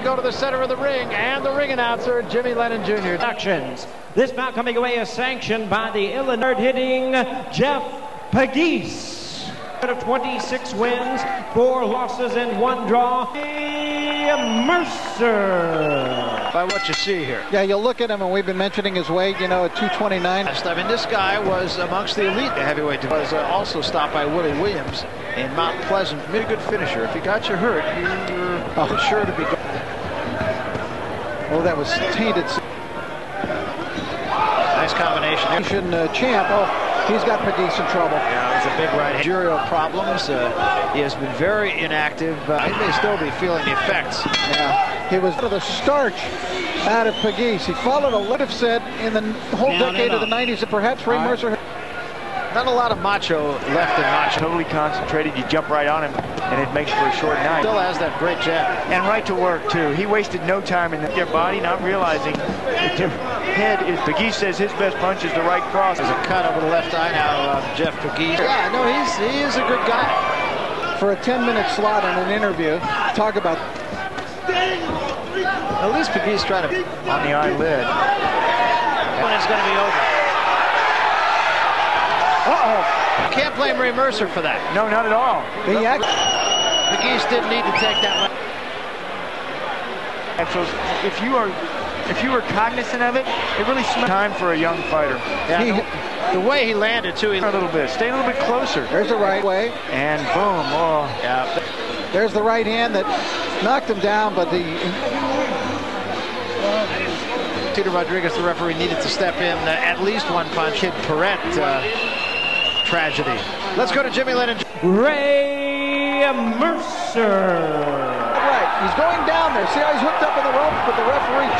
go to the center of the ring, and the ring announcer, Jimmy Lennon Jr. Actions. This bout coming away is sanctioned by the Illinois hitting Jeff Pegues. Of 26 wins, four losses, and one draw. Mercer. By what you see here. Yeah, you look at him, and we've been mentioning his weight, you know, at 229. I mean, this guy was amongst the elite heavyweight. Was uh, also stopped by Willie Williams in Mount Pleasant. Made a good finisher. If he got you hurt, you were oh. sure to be good. Oh, that was tainted. Nice combination. Uh, champ. Oh, he's got Pegues in trouble. Yeah, he's a big right. Managerial problems. Uh, he has been very inactive. Uh, he may still be feeling the effects. Yeah, he was of the starch out of Pegues. He followed a lot of said in the whole Down decade of the 90s that perhaps Ray Mercer. Not a lot of macho left in macho. Totally concentrated. You jump right on him, and it makes for a short night. Still has that great jab. And right to work, too. He wasted no time in their body, not realizing that their head is... Pegues says his best punch is the right cross. There's a cut over the left eye now, uh, Jeff Pegues. Yeah, no, he's he is a good guy. For a 10-minute slot in an interview, talk about... At least Pegues trying to... On the eyelid. When it's going to be over. Uh-oh. You can't blame Ray Mercer for that. No, not at all. The Geese didn't need to take that. And so if you are if you were cognizant of it, it really time for a young fighter. Yeah, he, the way he landed too. He a little bit. Stay a little bit closer. There's the right way. And boom. Oh. Yeah. There's the right hand that knocked him down, but the Tito Rodriguez, the referee, needed to step in. Uh, at least one punch hit Perret. Uh, tragedy. Let's go to Jimmy Lennon. Ray Mercer. Right, he's going down there. See how he's hooked up in the rope, but the referee.